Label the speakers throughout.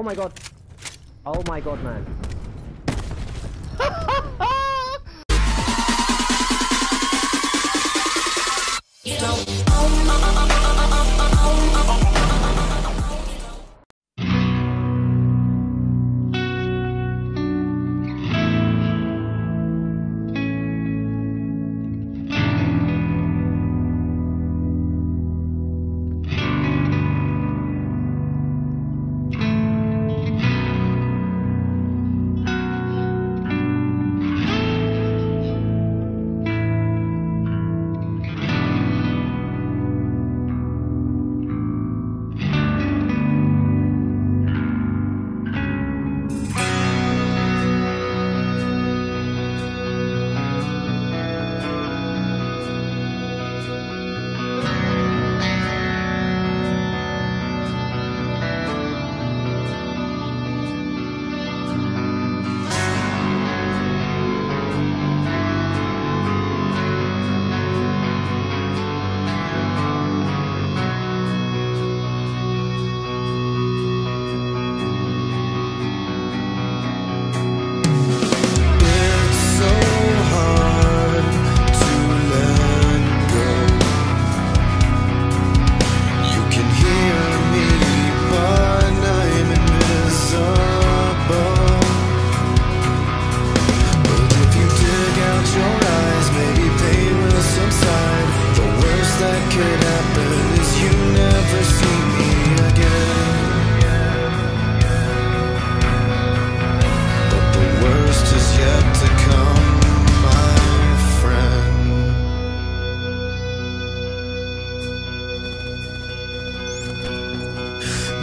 Speaker 1: Oh my god. Oh my god, man.
Speaker 2: you know, oh, oh, oh, oh.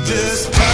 Speaker 2: just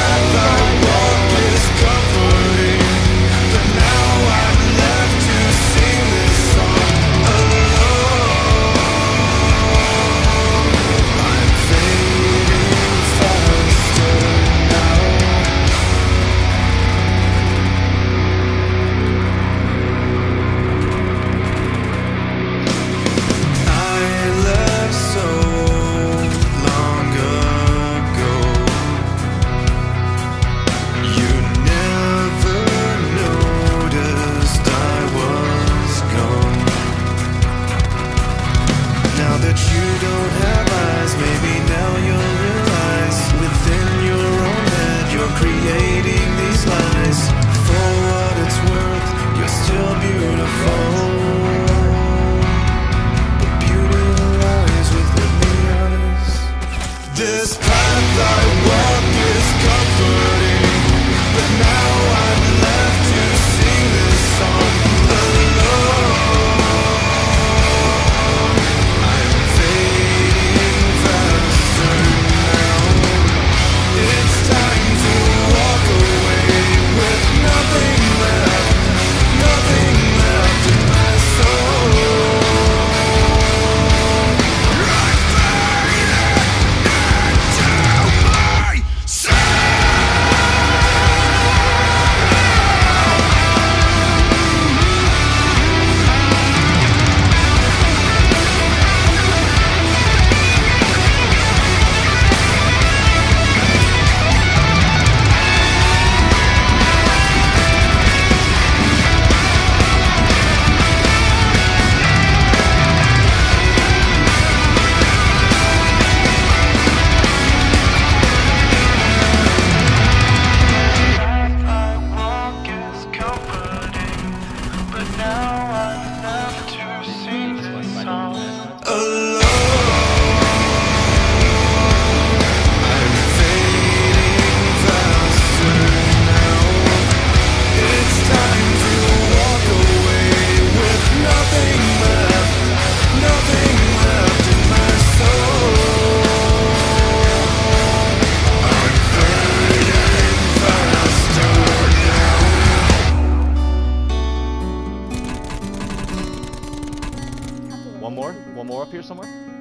Speaker 3: One more? One more up here somewhere?